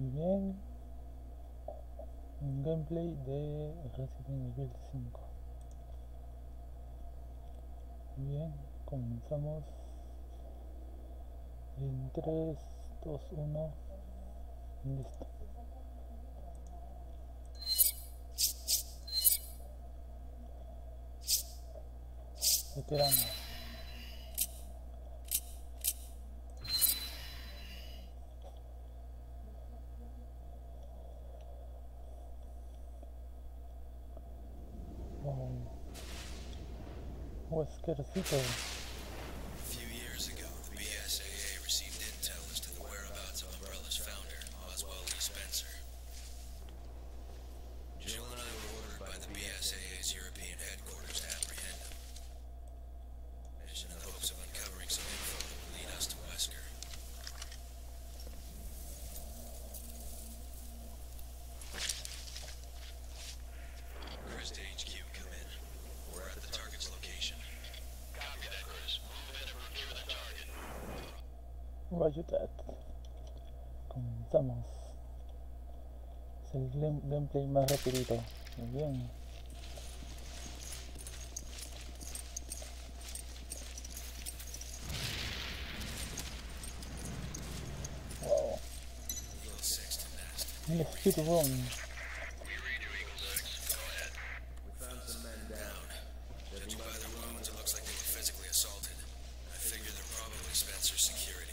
Bien. Un gameplay de Resident Evil 5. Muy bien, comenzamos en 3, 2, 1. Listo. let's get a seat. That. Comenzamos. Es el gameplay más rapidito. Muy bien. Wow. Eagle 6 to nest. El speedrun. Judging by their wounds, it looks like they were physically assaulted. I figure they're probably Spencer's security.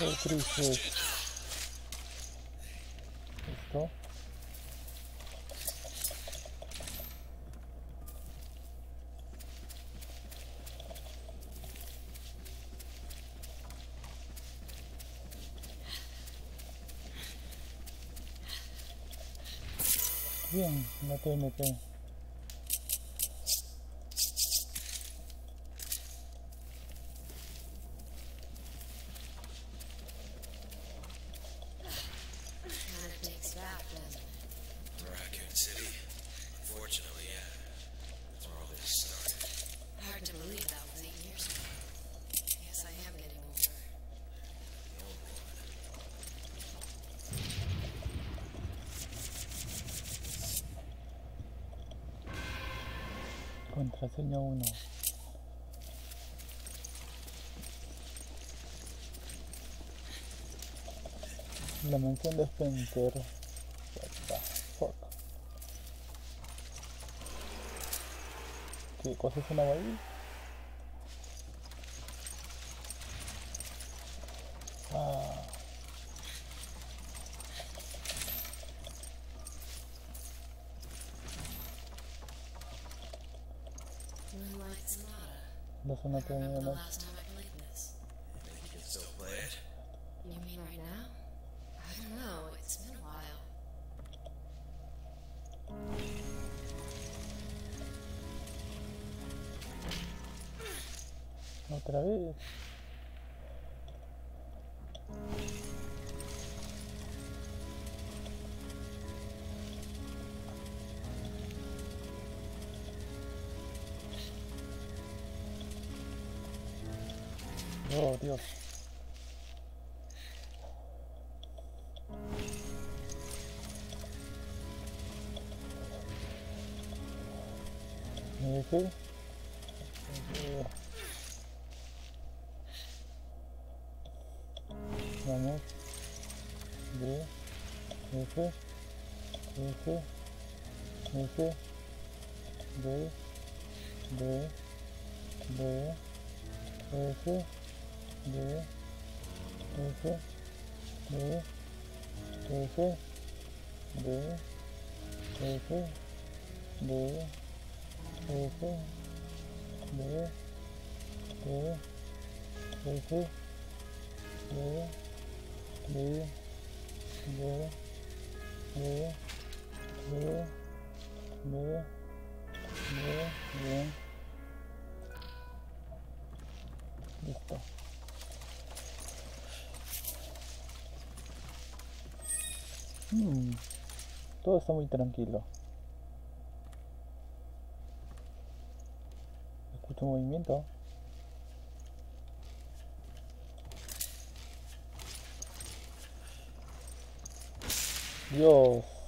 Ну, крышу. Что? Блин, на той, на той. Contraseña 1. La mansión de Spencer. What the fuck? ¿Qué cosa sonaba ahí? La zona I remember the terminal. last time I played this. Think you can still play it? You mean right now? I don't know. It's been a while. Otra vez. Oh, Dios. Okay. Vamos. Ve. F. F. F. B. B. B. F. 뭐? 도소, 무, 도소, 무, 도소, 무, 도소, 무, 도, 도소, 무, 무, 무, 무, 무, 무, 무, 무, 됐다. Mm, todo está muy tranquilo. Escucho movimiento. Dios.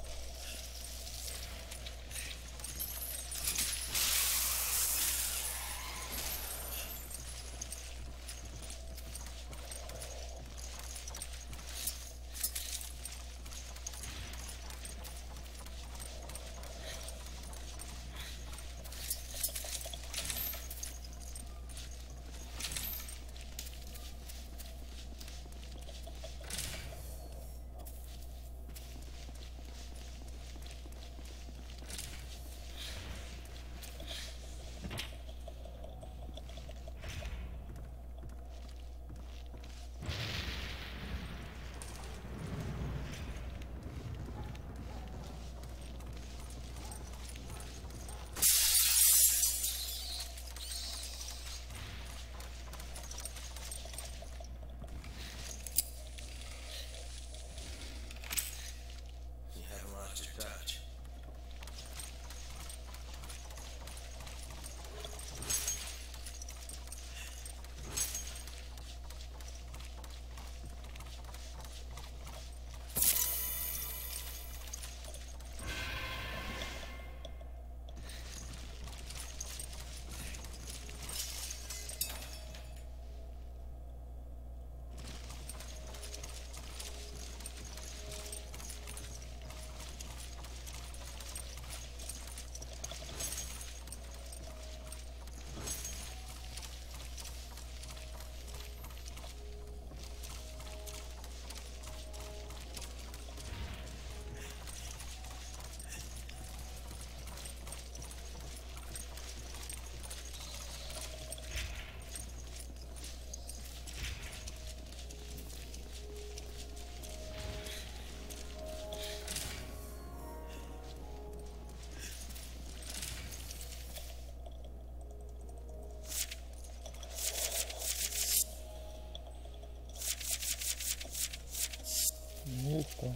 Listo.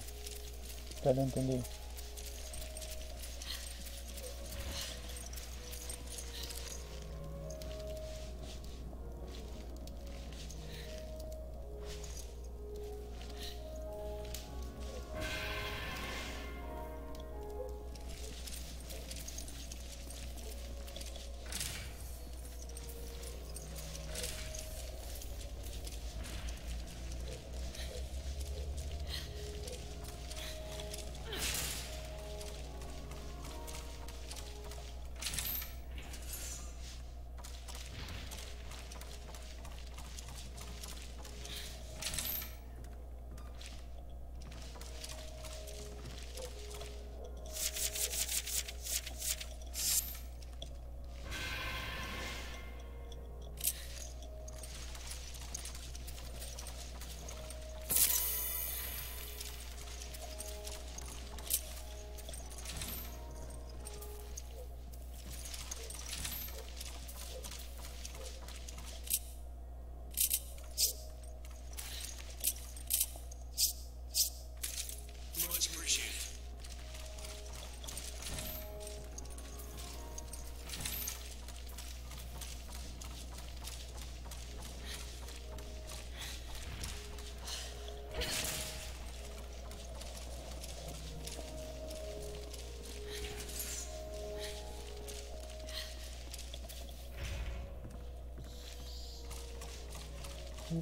Ya lo entendí.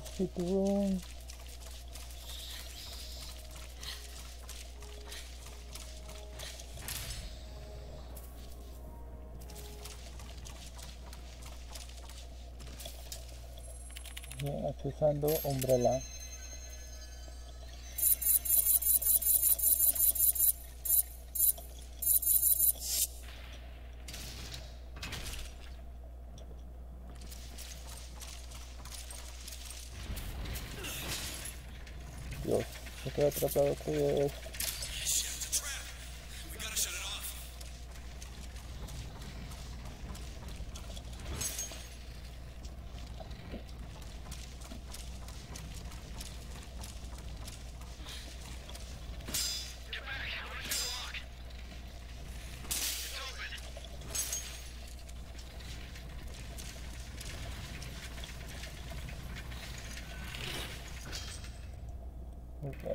el. Accesando umbrella. ветра толкует.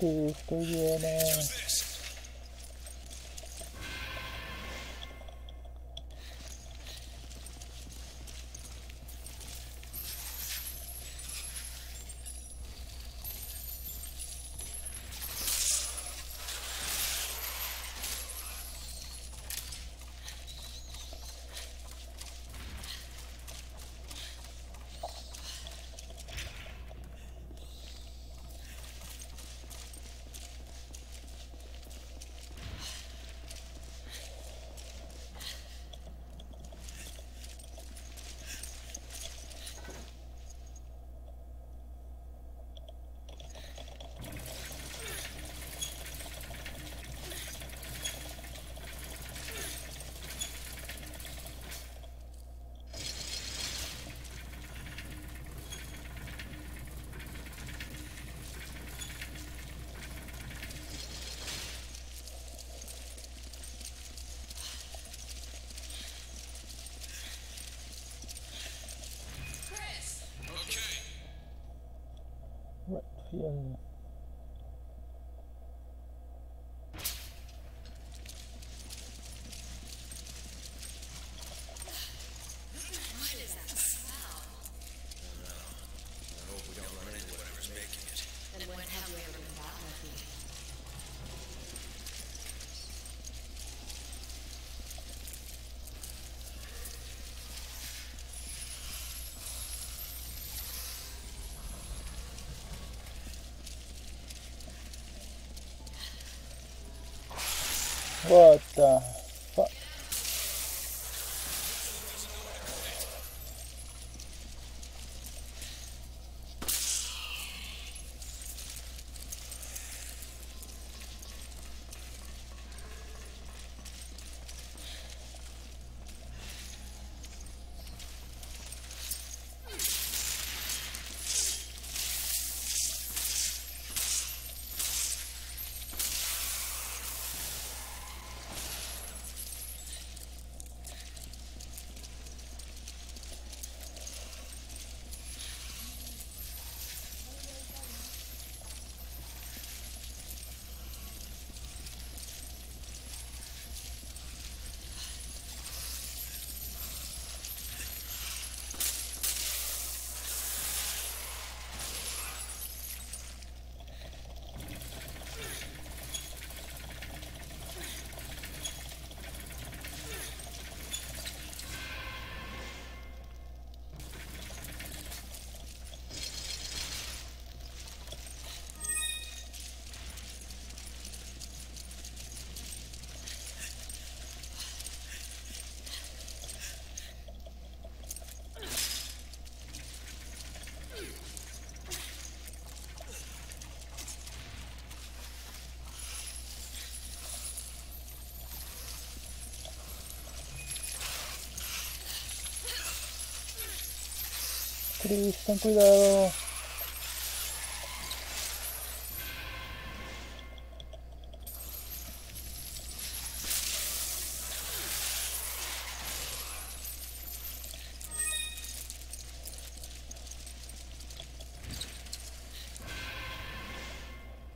cu cu dê nè wall. What? Chris, ten cuidado.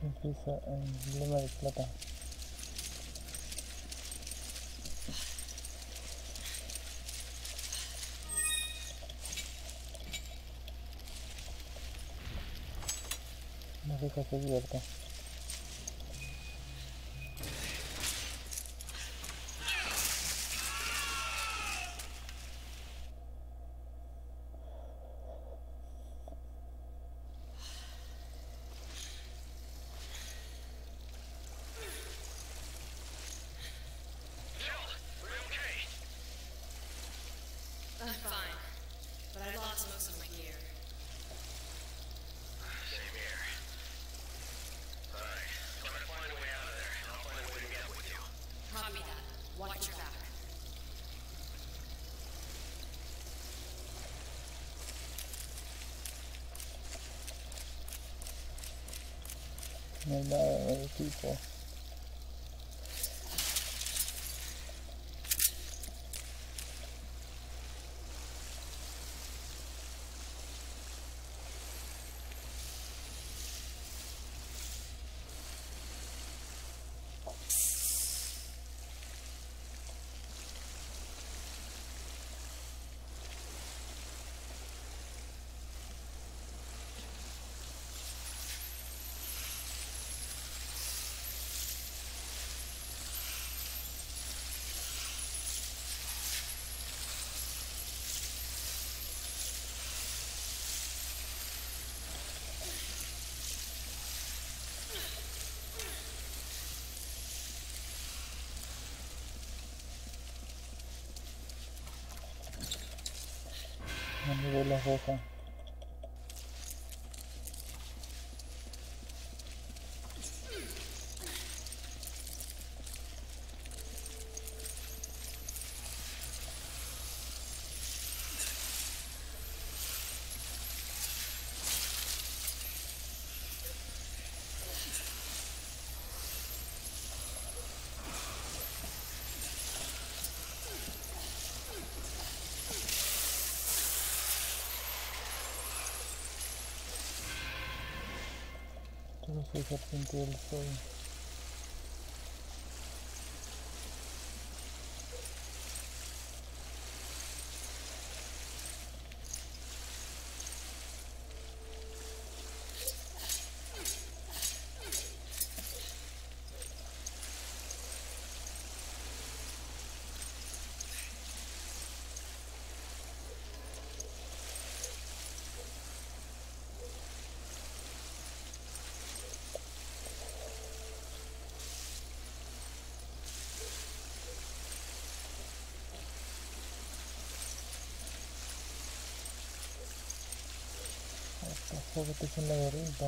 Empieza el emblema de plata. как и ветка. made by many people. Equipo. A nivel la roja. Tudo fica com o 소부터 신나게 해린다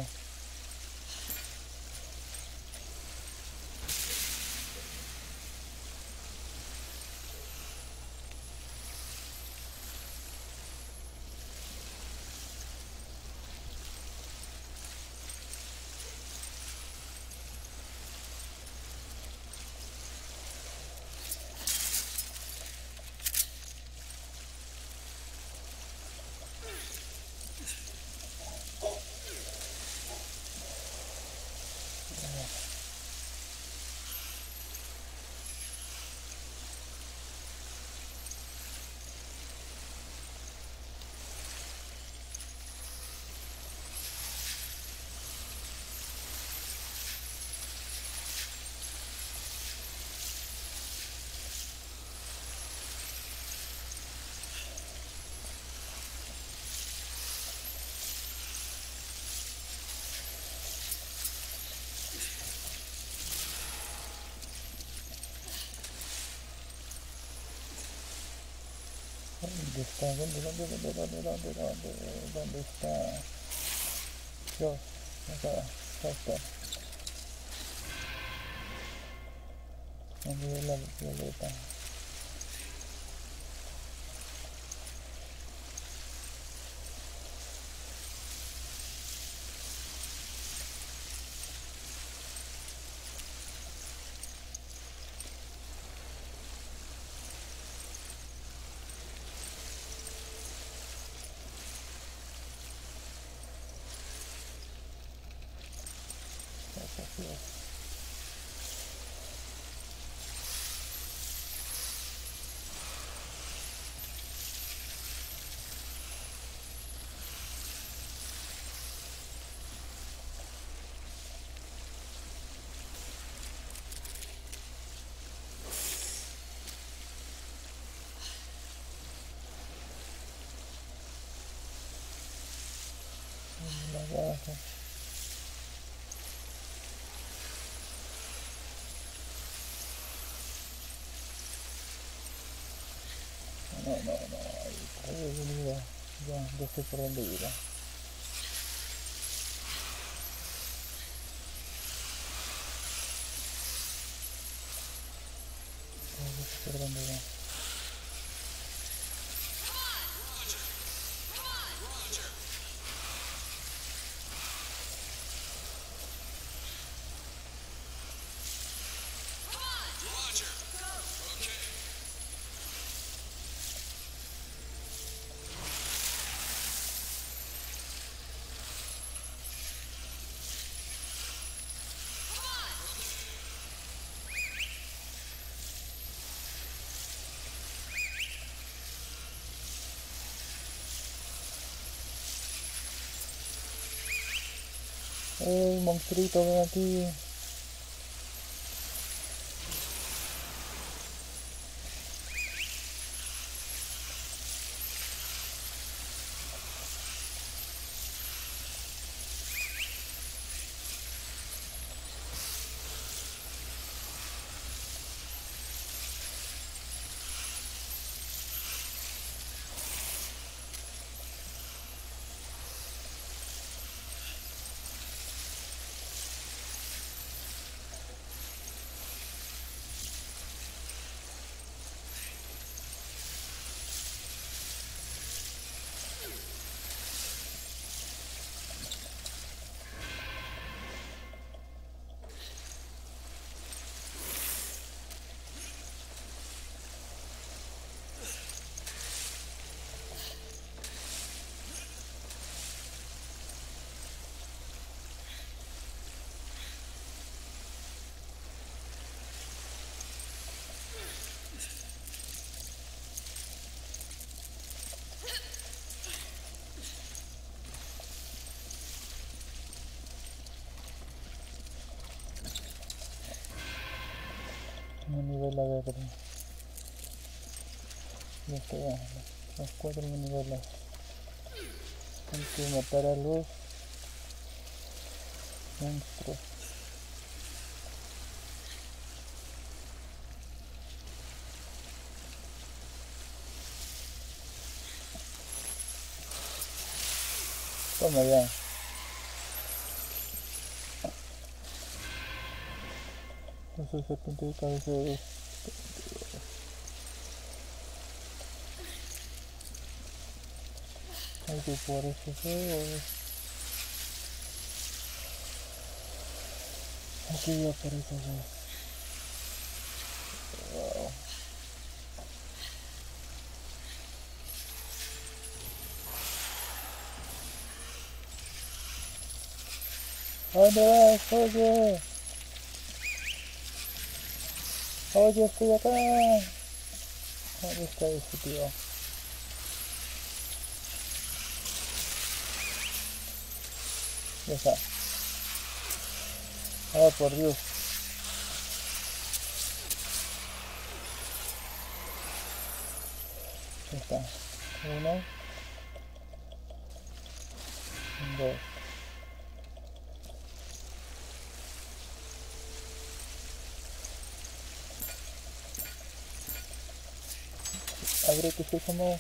understand, understand. Just, okay, stop that. And we'll love it later. Não, não, não. Eu det, det, já det, det, det. ¡Ey, monstruito, ven aquí! Verde. Ya está, ya, las cuatro manivelas. Hay que matar a los monstruos. Toma ya. Esa serpiente de cabeza de. Thank you for this video. Thank you for this video. Wow. Ada, saja. Saja silakan. Harus dari video. Ya está. Ah, por Dios. Ya está. Uno. Dos. Como...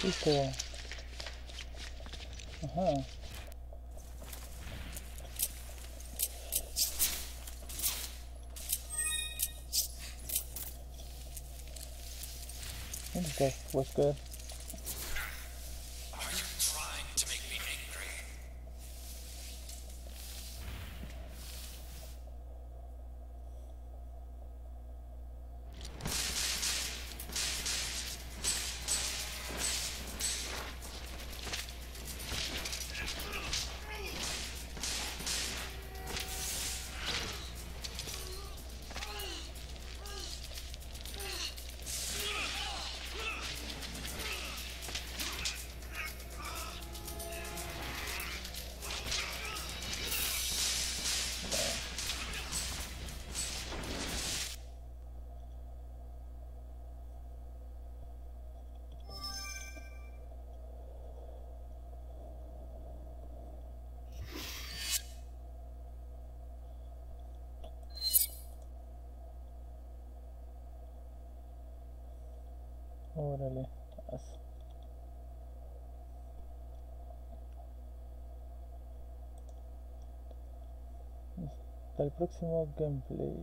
Cool. Uh huh. Okay, what's good? Órale. Hasta el próximo gameplay.